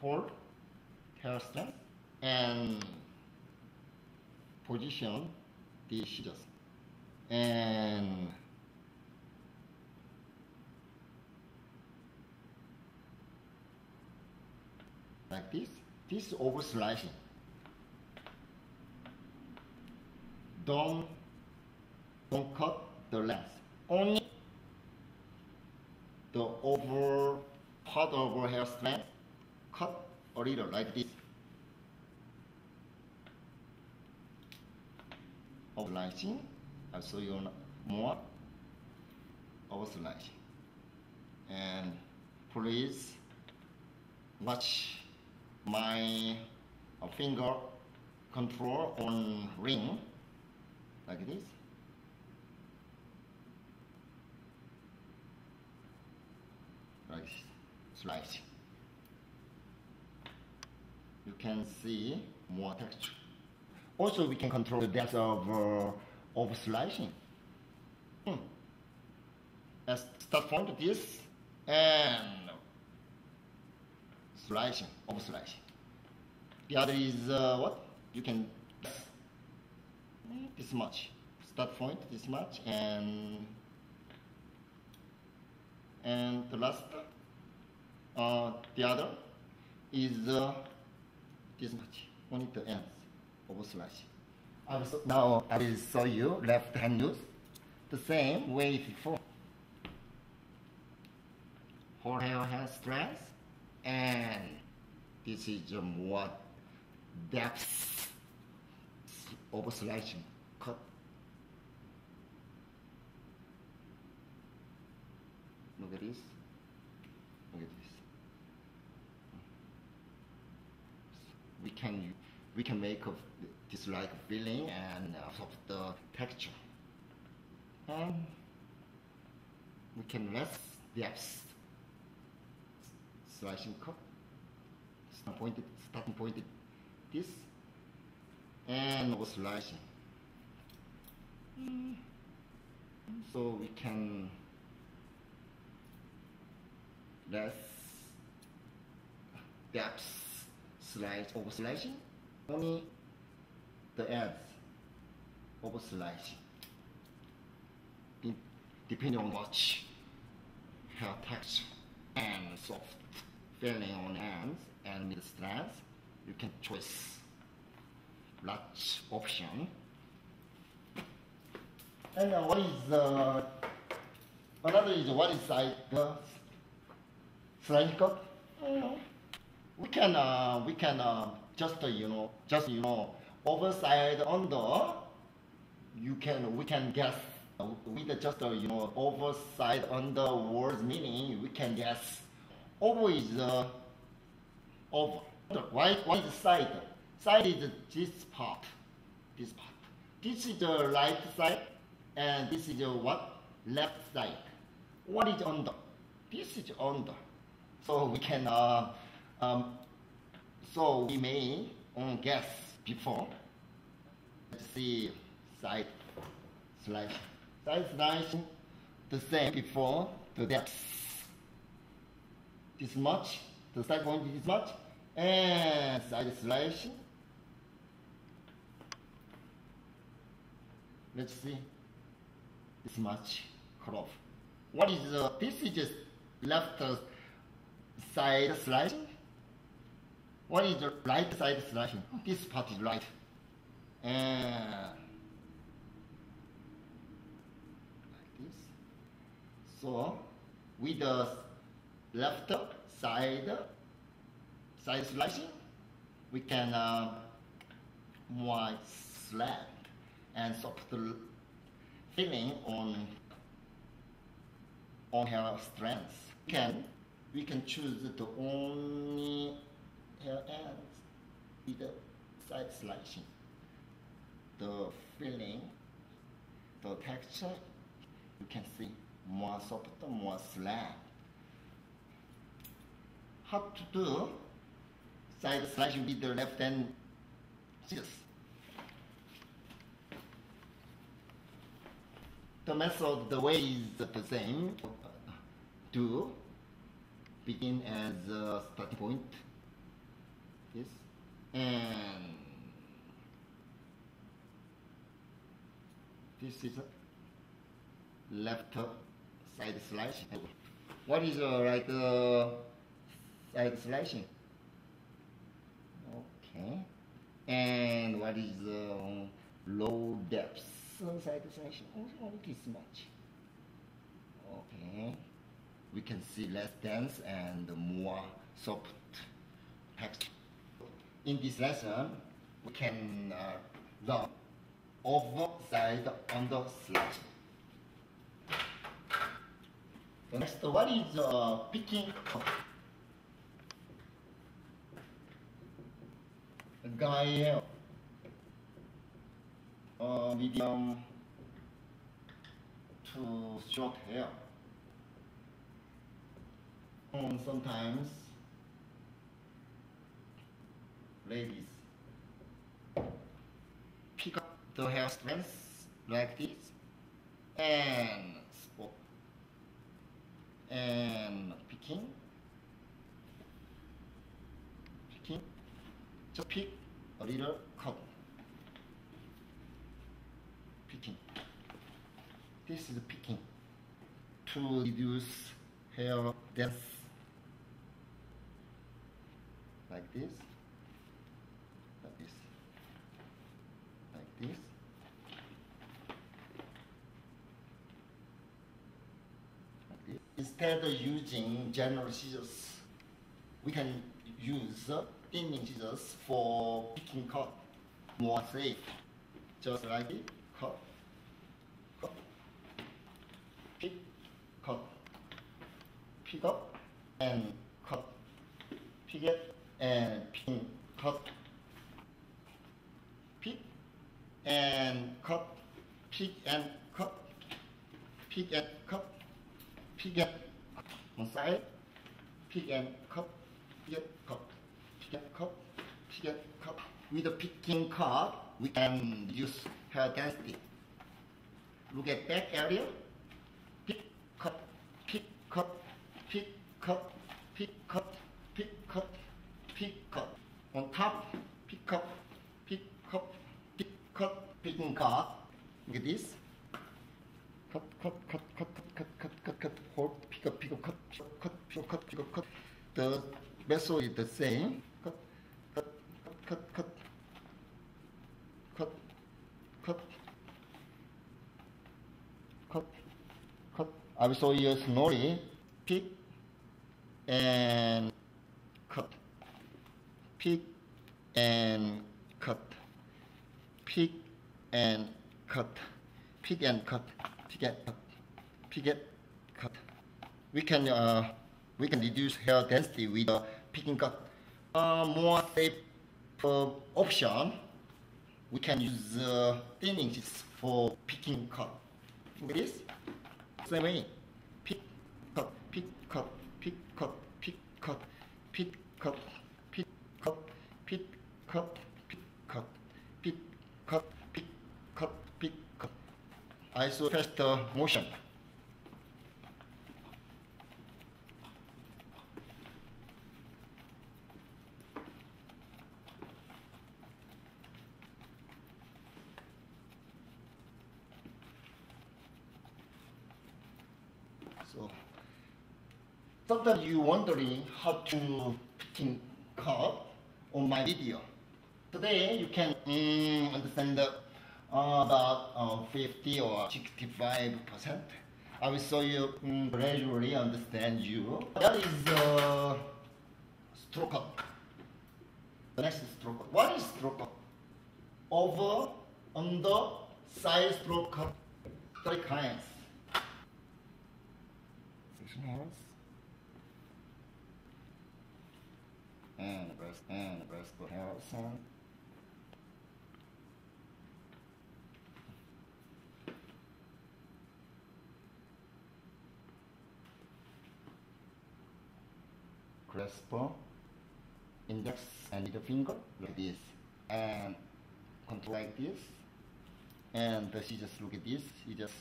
hold hair strand and position the scissors and like this. This is over slicing. Don't don't cut the length. Only the over part of hair strand cut a little like this. Over slicing. I'll show you more over slicing. And please watch my uh, finger control on ring like this. Like slice. You can see more texture. Also, we can control the depth of uh, of slicing. Hmm. Let's start from this and slicing, over slicing. The other is uh, what? You can this much. Start point this much and and the last uh, the other is uh, this much. Only the ends over. I will, now I will show you left hand use the same way before. Whole your hand strength and this is more depth over slicing cut. Look at this. Look at this. We can we can make a, this like feeling and uh, of the texture. And we can less depth slicing cut. Start pointed, starting pointed this and slicing. So we can less depth slice over slicing only the ends over slicing depending on much hair texture and soft feeling on ends and mid strands you can choose large option. And uh, what is uh, another is what is side the slide cut we can uh, we can uh, just uh, you know just you know overside under you can we can guess. With just uh, you know overside under words meaning we can guess. Over is uh, over. Why why is side? Side is this part this part. This is the right side and this is the what? Left side. What is under? This is under. So we can uh, um, so we may um, guess before. Let's see side slice. Side slice the same before the depth. This much, the side point is much, and side slice. Let's see this much off. What is uh, this is just left side slicing what is the right side slashing? This part is right. And like this. So with the left side side slashing, we can uh, more and soft feeling on on hair strands. Can we can choose the only hair ends with the side slicing. The feeling, the texture, you can see more soft, more slant. How to do side slicing with the left hand scissors. The method, the way is the same. Do begin as a starting point this and this is a left side slicing. What is the right uh, side slicing? Okay. And what is the um, low depth side slicing? Only this much. Okay. We can see less dense and more soft texture. In this lesson, we can uh, learn over side under slicing. The next, what is uh, picking cut? A guy uh, medium to short hair. And sometimes ladies. Pick up the hair strands like this and spot and picking. Picking. Just pick a little cut picking. This is picking to reduce hair depth. Like this this like this. Instead of using general scissors, we can use thinning scissors for picking cut more safe. Just like it, cut, cut, pick, cut, pick up and cut, pick it and pin, cut, pick and cut, pick and cup, pick and cup, pick and one side, pick and cut, pick and cut, pick and cut, pick and cut. With the picking cut, we can use hair density. Look at back area, method is the same. Cut, cut, cut, cut, cut, cut, cut, cut. I show you slowly. Pick and cut. Pick and cut. Pick and cut. Pick and cut. Pick and cut. Pick and cut. We can uh, we can reduce hair density with uh, pick and cut. Uh, more safe uh, option. We can use uh, thinning scissors for picking cut. Look this. Same way. Pick, cut, pick, cut, pick, cut, pick, cut, pick, cut, pick, cut, pick, cut, pick, cut, pick, cut, pick, cut, pick, cut. Iso faster motion. So sometimes you wondering how to picking cut on my video. Today you can mm, understand uh, about uh, 50 or 65 percent. I will show you mm, gradually understand you. That is uh, stroke cut. The next stroke cut. What is stroke cut? Over, under, side stroke cut. Three kinds. Section hairs. And breast and breast hairs. And crespo, index and middle finger like this, and control like this, and the just look at this, you just